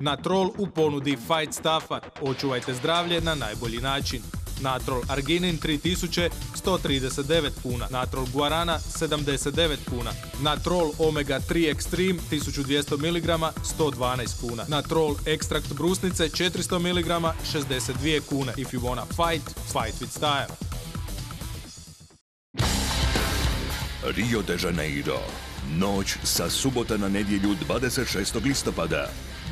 Natrol u ponudi Fight Staffa. Očuvajte zdravlje na najbolji način. Natrol Arginin 3000 139 kuna, Natrol Guarana 79 kuna, Natrol Omega 3 Extreme 1200 mg 112 kuna, Natrol Extract brusnice 400 mg 62 kune. If you wanna fight, fight with style. Rio de Janeiro. Noć sa subota na nedjelju 26. listopada.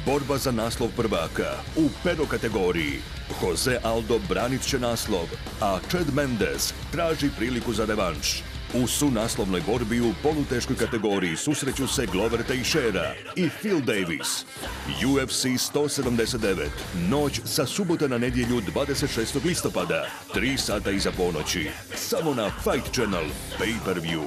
Borba za naslov prvaka u pedo kategoriji. Jose Aldo branit će naslov, a Chad Mendes traži priliku za revanš. U sunaslovnoj borbi u poluteškoj kategoriji susreću se Glover Teixeira i Phil Davis. UFC 179. Noć sa subota na nedjelju 26. listopada. 3 sata iza ponoći. Samo na Fight Channel. Pay-per-view.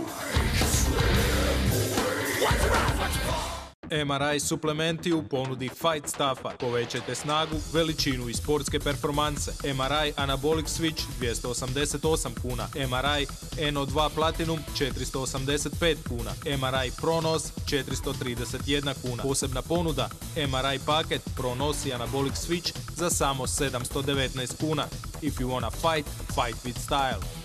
MRI suplementi u ponudi Fight Staffa. Povećajte snagu, veličinu i sportske performanse. MRI Anabolic Switch 288 kuna. MRI NO2 Platinum 485 kuna. MRI Pronos 431 kuna. Posebna ponuda MRI paket Pronos i Anabolic Switch za samo 719 kuna. If you wanna fight, fight with style.